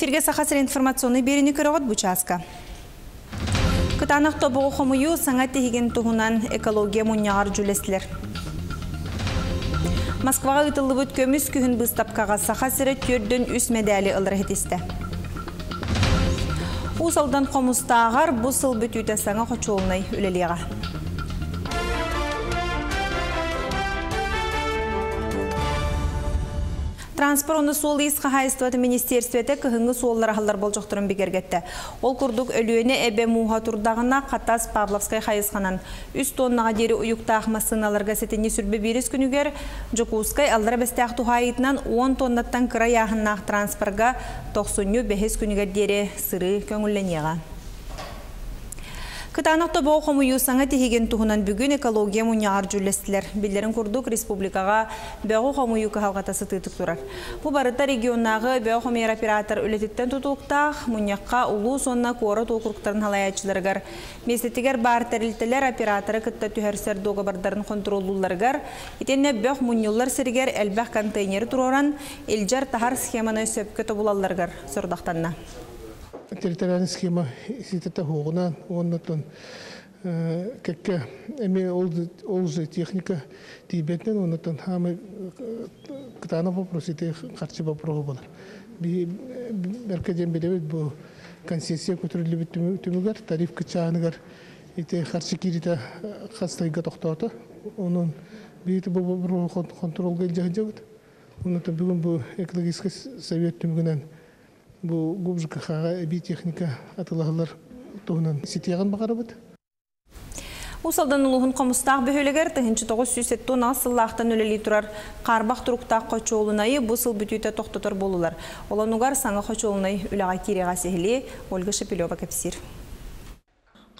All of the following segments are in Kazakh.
эфирге сахасыр информационный беріні көріғыт бұчаска. Кытанақ тобығы қомыю саңа тегеген тұғынан экология мұнияғар жүлесілер. Москваға ұтылы бұт көміс күхін бұстапқаға сахасыры түрдін үс ылыр хетісті. Усалдан қомыстағар бұл сыл бүтүйті саңа қочуылынай үлелеға. Транспорты сол хайыстываты министерстветі көхіңгі соллар қалар бол жоқтырын бігергетті. Ол күрдік өліөне әбе муға тұрдағына қатас Павловскай тоннаға дері ұйықтақ масыналарға сетіне сүрбе беріс күнігер Жокускай аллара бәстәқ тухайытынан 10 тоннаттан кыра яғыннақ транспорға 90 бәхес күнігер дері сыры көңілленеға. Кытанақта бұл қомыю саңа тегеген тұғынан бүгін экология мұнияғар жүлестілер. Білдерін күрдік республикаға бәғу қомыю кағалғатасы тұйтық тұрар. Бұл барыта регионнағы бәғу қомейер оператор өлетіттен тұтылықтақ, мұнияққа ұлу сонна қоры толқұрықтарын халаячыларғар. Местетігер бар тәрілтілер операторы кітті түхәрсер доғы бардарын контролуларғар. Етенне бәғ мұнюлар сіргер әлбәқ контейнері тұроран, елжар тахар схеманы сөпкі тобулаларғар сұрдақтанна территориальная схема ситета хугунан оннотон кекке эми ол же техника тибетнен оннотон хамы кытана вопрос ите карчы вопрос болар беркеден билебит бу концессия көтөрүлүбүт түмүгөр тариф кычааныгар ите карчы кирита хастайга токтоото онун бийти бу контролга жагыбыт оннотон бүгүн бу экологический совет түмүгүнөн Бұл губжықаға әбей техника атылағылар туғынан сетияған бағарабыд. Усалдан улуғын қомыстақ бөхөлегер тәхінші 907 насыллақтан өлелі тұрар қарбақ тұрықтақ қочуылынайы бұсыл бүтүйті тоқтатыр болулар. Олануғар саңа қочуылынай үліға кереға сехілі Ольга Шапилева кәпсір.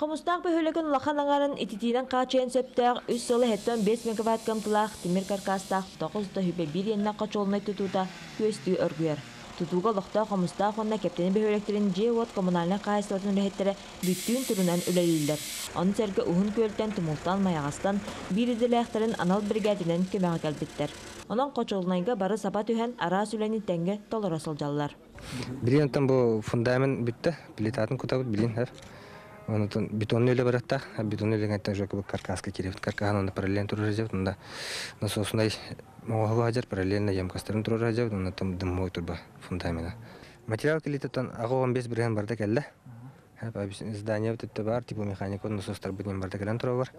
Қомыстақ бөхөлеген лақан аңарын ититинен қачайын сөптәғ үс сылы хеттен 5 мегаватт қамтылақ темір каркастақ 9 хүбе 1 енна қочуылынай тұтута көстүү өргүйер. Тутуга лохта хомуста хонна кептени бөхөректерин же вот коммунальный кайсылатын үлехеттере бүттүүн турунан үлелилер. Оны серге ухун көлтен тумултан маягастан бириделехтерин анал бригадинен көмөгө келбиттер. Онон кочулнайга бары сапа түһен ара сүлени тенге толора сылжаллар. Билиентен бу фундамент бүтті, плитатын кутабыт билин хэр. Онутун бетонный өле баратта, бетонный өлегенттен жөкө бу каркаска киребит. Каркахан онда параллелен турар жеп, онда насосундай моғалы хажар параллельно ямкастарын турар жеп, онда там дымой турба фундамента. Материал килитеттен ағы 15 бірген барда келді. Здание бүтті бар, типу механик, насостар бүтін барда келен тұра бар.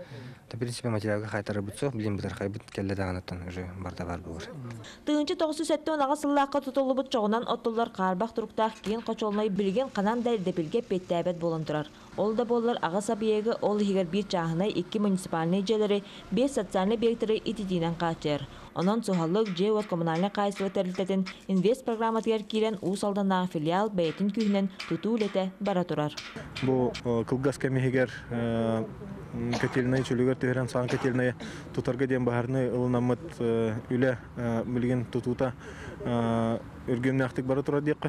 В принципе, материалға қайтары бүтсі, білім бұтар қай бүт келді дағанаттан уже барда бар бұлар. Тыгынчы 97 аға сыллаққа тұтылы бұт жоғынан оттылар қарбақ тұрықтақ кейін қочолмай білген қанан дәлді білге петтәбет болын тұрар. Ол да болар аға сабиегі ол егер бір жағынай 2 муниципальный желері 5 социальный объекттері итидинен қачыр. Онон сухаллык же вот коммунальный кайсылы тәрілтетін инвест программатыгер кирен усалданағы филиал бәйтін күйінен туту лете бара турар. Бу кылгас кемехигер котельный чөлөгөр төһөрөн сан котельный тутарга ден баһарны ылынамыт үле билген тутута өргөннәхтик бара тура дип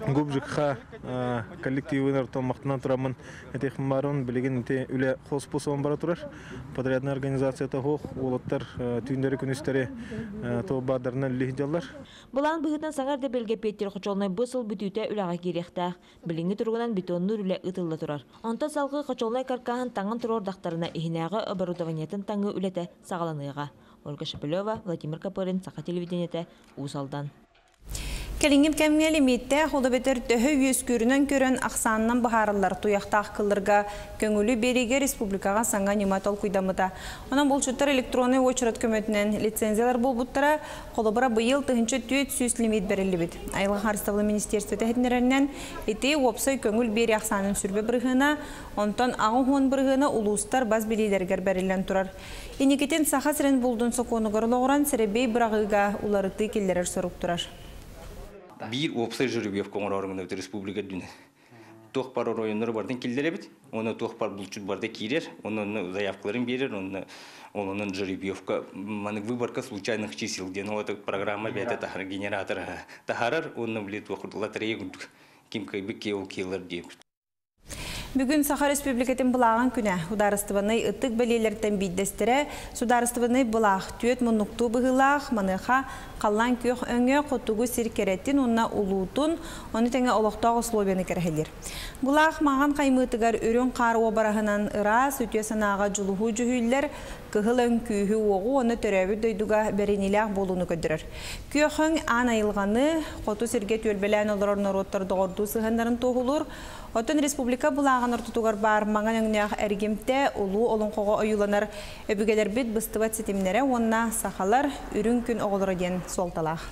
кыһып губжикха коллективынар томмактынан турамын этех марын билеген те үле хоспосон бара турар подрядная организация та хох улаттар түйүндөрү күнүстөрү то бадарына лихдалар Булан быһытан саңар да белге петтер хочолной бысыл бүтүтә үләгә кирехтә. Билинге тургунан бетонны үле ытылла турар. Онта салгы хочолной каркаһын таңын турор дактарына ихнәгә оборудованиятын таңы үләтә сагаланыга. Ольга Шепелева, Владимир Капырин, Саха телевидениете, Усалдан. Келингим кәмгәлі метте қолды бетер төхі өскөрінен көрін ақсанынан бағарылар тұяқтақ қылырға көңілі береге республикаға саңға нематол құйдамыда. Онан бұл электронный очырат көметінен лицензиялар бұл бұттара қолыбыра бұйыл тұхыншы түйет сүйіс лимит берілі бет. Айлы Харставлы министерстве тәхетнерінен еті опсай көңіл бері ақсанын сүрбе бірғына, онтан ағы хуын бірғына ұлыстар баз белейлергер берілен тұрар. Енекетен саха сірен бұлдың соқоны ғырлауыран сіребей бірағыға уларыты келдерер сұрып тұрар бир опсай жүрүбүп коңорорун өтө республика дүнө. Туох бар райондор бардын килдеребит оны туох бар булчут барда кирер оны заявкаларын берер. Оны онун жеребьевка манык выборка случайных чисел ну это программа бета тахар генератор тахарар. Оны билет лотерея ким кайбы кеул келер деп Бүгін Саха Республикатын бұлағын күні ударыстываны ұттық бәлелерден бейдестірі, сударыстываны бұлақ түйет мұнықту бұғылақ, маныға қаллан күйіқ өңе қоттуғы сиркереттін, онына ұлуытын, оны тәңе олықтағы словені кәрхелер. Бұлақ маған қаймытығар үрін қаруы барағынан ыра, сөте санаға жұлығы жүхілер, кыһыл өңкүүһү уоҕу оны төрөбү дөйдуга беренилээх болууну көдүрөр. Күйөхөң ан айылғаны, хоту сирге төлбелән олорор нороттар доғорду сыһандарын тоғулур, Отын республика бұлағын ұртутуғар бар маңан өңнеғ әргемте ұлу олың қоға ойыланар өбігелер бит бұстыват сетімнері онна сақалар үрін күн оғылыры ден солталақ.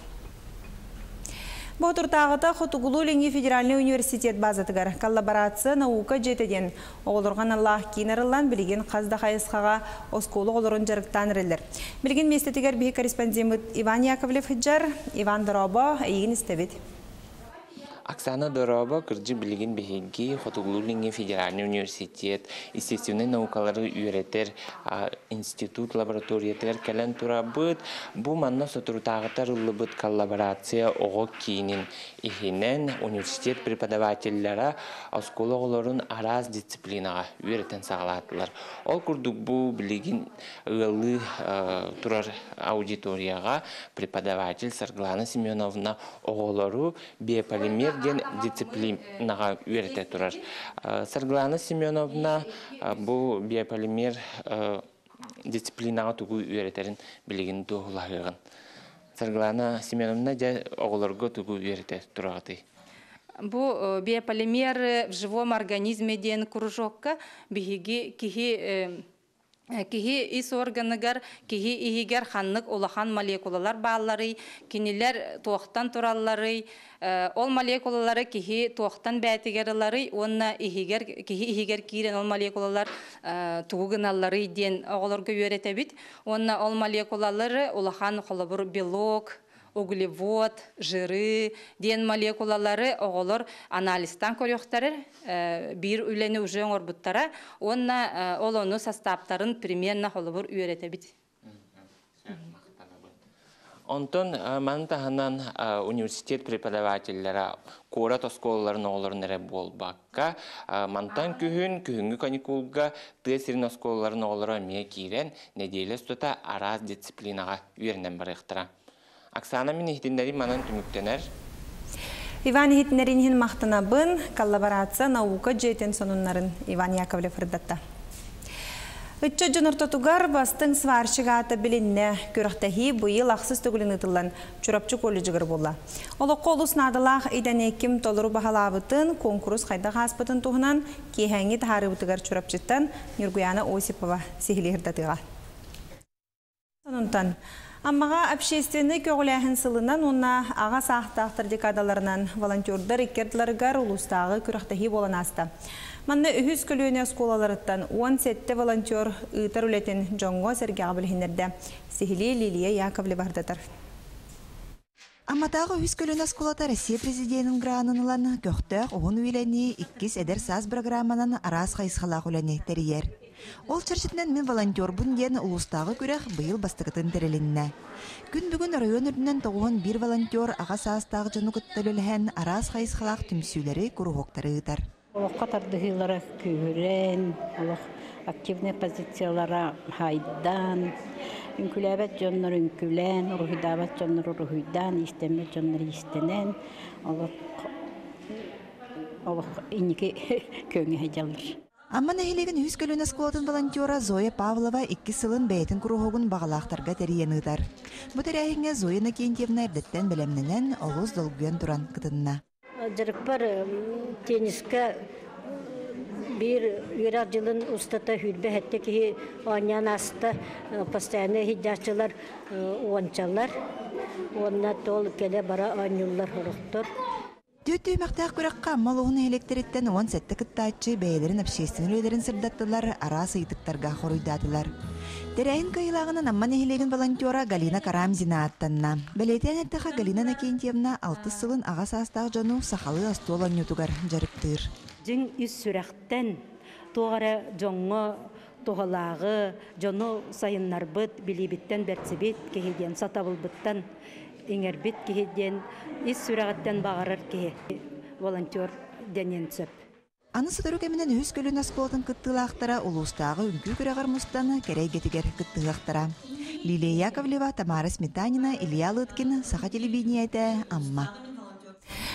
Хотугулу Ленге федеральный университет базатыгар коллаборация наука жетеден оғылырған Аллах кейнарылан білген қазда қайысқаға осколы оғылырын жарықтан рілдер. Білген местетігер бейі корреспондент Иван Яковлев Хиджар, Иван Дороба, әйгін істебет. Оксана Дорова кырджы билигин беһиги Хотугулунге федеральный университет естественный наукалары үйретер институт лабораториятер кэлен турабыт бу манна сотурутагытар ыллыбыт коллаборация ого кийинин ихинен университет преподавательлера оскологолорун араз дисциплинага үйретен сагалатылар ол курдук бу билигин ылы турар аудиторияга преподаватель Сарглана Семеновна оголору биополимер ден дисциплинаға үйрете тұрар. Сарглана Семеновна бұл биополимер дисциплинаға тугу үйретерін білеген доғылағығын. Сарглана Семеновна жа оғыларға тугу үйрете тұрағыты. Бу биополимер в живом организме кружокка биһиги кихи Кихи ис органыгар, кихи ихигер ханнык улахан молекулалар баалары, кинилер туақтан тураллары, ол молекулалары кихи туақтан бәтигерлары, онна ихигер, кихи ихигер кирен ол молекулалар тугыналлары ден оғылырғы үйретебит. Онна ол молекулалары улахан холобур белок, углевод, жиры, ден молекулалары оғылыр анализтан көріқтары, бір үлені уже орбуттара, онна ол оны составтарын примерно холобур үйретебит. Онтон ман таханан университет преподавательлера кора тосколларын оғыларын әрі болбаққа, мантан күхін, күхінгі каникулға тесірін осколларын оғылары ме кирен, неделес тұта араз дисциплинаға үйерінен барықтыра. Оксана мен ихтиндери манан түмүктенер. Иван Хитнеринхин мақтанабын коллаборация наука жетен сонуннарын Иван Яковлев ырдатта. Үтчі жыныртатугар бастың сваршыгата білінне көріқтәхи бұйыл ақсыз түгілін ұтылан чүрапчы колледжігір бола. Олы қолы сынадылақ идән екім толыру бағалабытын конкурс қайда ғаспытын туғынан кейхәңі тахары бұтығар чүрапчыттан Нюргуяна Осипова сихілі ырдатыға. Аммаға общественный көгіләхін сылынан онна аға сақтақтыр декадаларынан волонтердар иккердларгар улустағы күріқтахи болан асты. Манны үхіз көліне сколаларыттан 17 волонтер ұйтар үлетін жоңго сәрге абылхинерді. Сихили Лилия Яковле бардатар. Амматағы үз көліне сколата Россия президентінің гранынылан көқтәқ оғын үйләні 2 әдер саз программанан арас қайысқалақ үләні тәрiyер. Ол чарчытынан мен волонтер бұн ден ұлыстағы күрәқ бұйыл бастықытын тәрелінне. Күн бүгін район үрінен тоғуын бір волонтер аға састағы жаны күттілілген арас қайысқалақ түмсүйлері күріғоқтары ұтар. Олыққа тардығылары күйірен, олық активный позициялара хайдан, үнкүләбәт жоннор үнкүлән, урухидабат жоннор урухидан, истемет жоннор истенен, олық инеке көңе жалыр. Амман әхилеген үз көлін эсколатын волонтера Зоя Павлова икки сылын бәйтін күрухогун бағалақтарға тәриян ыдар. Бұ тәрәхіңе Зоя Накентьевна әрдеттен білемненен олыз долгүйен туран кытынна. Жарықпар тениске bir yürek жылын устата хүрбе хәтте ки онян аста постоянно хиджачылар уанчалар. Онна тол келе бара хорохтор. Төттүй мақтақ күрәққа аммал оғын электреттен он сәтті кыттаатчы бәйелерін общественный өйлерін сырдаттылар, ара сыйтыктарға хоруйдатылар. Терәйін кайылағынан амман эхилеген волонтера Галина Карамзина аттанна. Бәлетен әттіға Галина Накентьевна алты сылын аға састағы жону сақалы астуол анютугар жарыптыр. Жың үс сүрәқтен тоғара жоңғы тоғалағы, жону сайыннарбыт, билибиттен бәртсебет, кехеден сатабылбыттан иңербит киһиден ис сүрәгәттән багарыр киһи волонтер денен сөп. Аны сыдыру кемінен үс көлін асполатын кыттылақтара улустағы үнкүү күрәғар мустаны керейгетігер кыттылақтара. Лилия Яковлева, Тамара Сметанина, Илья Лыткин, Саха телевидениеті, Амма.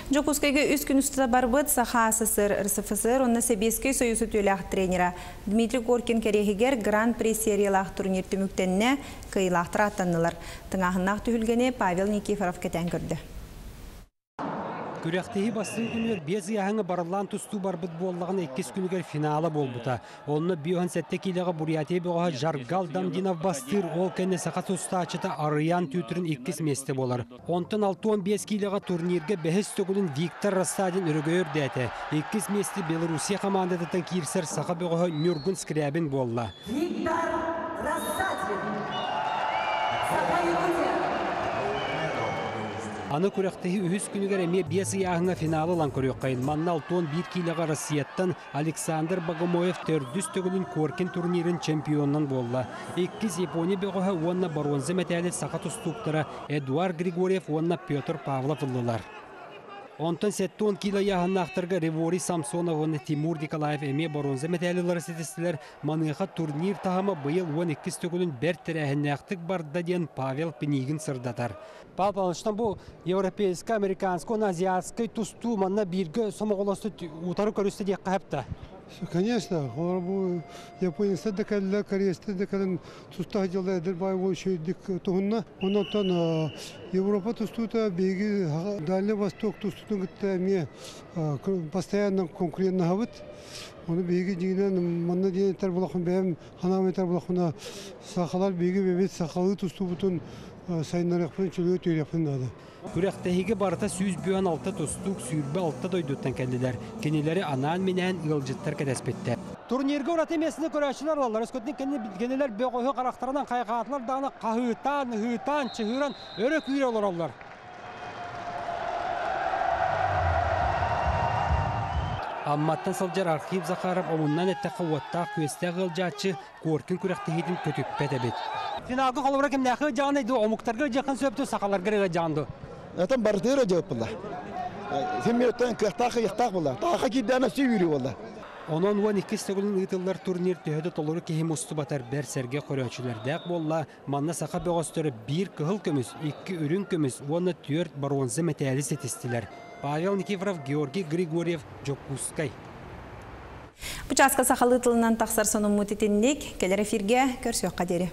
Жокускайга үс күн үстіда барбыт Саха СССР, РСФСР, онна Себескей союзы төлях тренера Дмитрий Горкин керехигер Гран-при сериялах турнир түміктенне кыйлақтыр аттанылар. Тыңағынақ Павел Никифоров кетен. Күрәқтеһи басын күнер без яһыңы барылан тусту барбыт боллағын эккес күнігер финалы болбута. Онны биохан сәтте килеға Бурятия беғаға Жаргал Дамдинов бастыр ол кәне сақа туста ачыта арыян түйтірін эккес месте болар. Онтын 6-15 килеға турнирге бәхіс төгілін Виктор Растадин үрігөйір дәті. Эккес месте Белоруссия командадытын кирсер сақа беғаға Нюргун Скрябин болла. Виктор Аны күрәқтеһи үһүс күнүгер эме биэс яһыңа финалы лан көрөккайын. Маннал тон бир килега Россияттан Александр Богомоев төрдүс төгүлүн Коркин турнирин чемпионнан болла. Иккис Япония бегоха уонна бронза металли сака тустуктара Эдуард Григорьев уонна Петр Павлов ыллылар. Онтон сеттон кило яһаннахтарга Ревори Самсонов Тимур Николаев эме бронза медалилар сетестилер маныха турнир тахама быйыл 12 төгүлүн бер терәһеннәхтык барда ден Павел Пенигин сырдатар. Павел Павлович, бу европейский, американский, азиатский тусту манна бирге сомоголосты утары көрүстө дек капта. Конечно, bu Japoniyada da kallar, Koreyada da kalın tusta жылы эдер бай бой шөйдік туғынна. Ондан Европа тустута беги Дальний Восток тустутун гитте ме постоянно конкурентно хабыт. Оны беги дигенен манна деген тер булахын бәм хана сахалар беги бебет сахалы тусту бутун сайнаракпын чөлөө түйрәпын дады. Күрәктәһиге барта сүз бүйән алты тустук сүйрбе алты дойдуттан кәлдиләр. Кенеләре анан менән ылжыттар кәдәспетте. Турнирге урат эмесini көрәчиләр алар. Өскөтнең кенеләр бөгөһө карактарынан кайгатлар даны каһытан, хытан, чыгыран өрө күйрә олар алар. Амматтан сылжар архив Захаров омуннан әтті қауатта көсті ғылжатшы көркін күрәқтігетін көтіппеді бет. Финалғы қолыбыра кім нәқі жағын еді, омуқтарға жақын сөпті, сақаларға жағынды. Әтім бартыра жауап бұла. Семеттен кықтақы иқтақ бұла. Тақы киддәні сүйірі бұла. Онон уан икки стегулун ытыллар турнир төһөдө толору кехим усту батар бер серге көрөчүлөрдөк болла манна сака бөгөстөрү бир кыһыл көмүс икки үрүн көмүс уонна төрт бронза металли сетистилер Павел Никифоров, Георгий Григорьев, Жокускай. Бучаска сақалы тылынан тақсар соның мұтетіннек, келер эфирге көрсөк қадері.